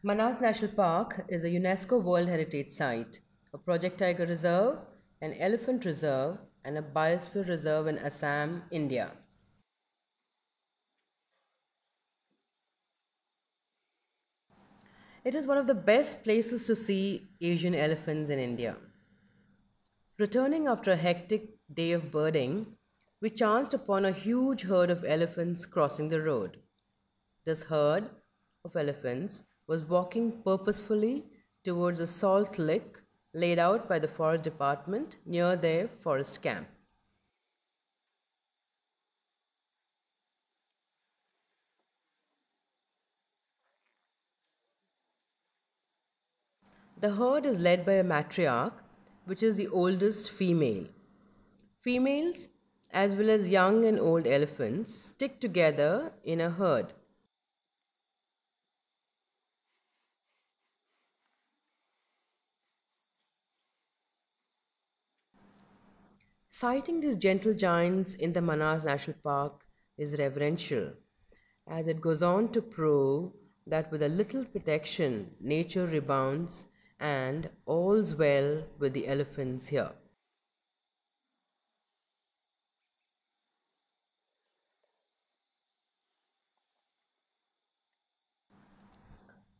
Manas National Park is a UNESCO World Heritage Site, a Project Tiger Reserve, an elephant reserve, and a biosphere reserve in Assam, India. It is one of the best places to see Asian elephants in India. Returning after a hectic day of birding, we chanced upon a huge herd of elephants crossing the road. This herd of elephants was walking purposefully towards a salt lick laid out by the forest department near their forest camp. The herd is led by a matriarch, which is the oldest female. Females, as well as young and old elephants, stick together in a herd. Sighting these gentle giants in the Manas National Park is reverential, as it goes on to prove that with a little protection, nature rebounds and all's well with the elephants here.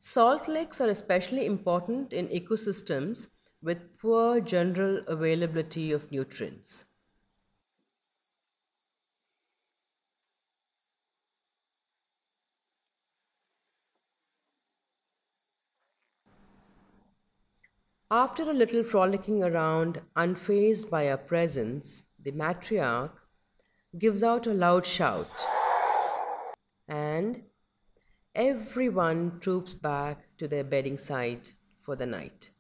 Salt licks are especially important in ecosystems with poor general availability of nutrients. After a little frolicking around, unfazed by our presence, the matriarch gives out a loud shout, and everyone troops back to their bedding site for the night.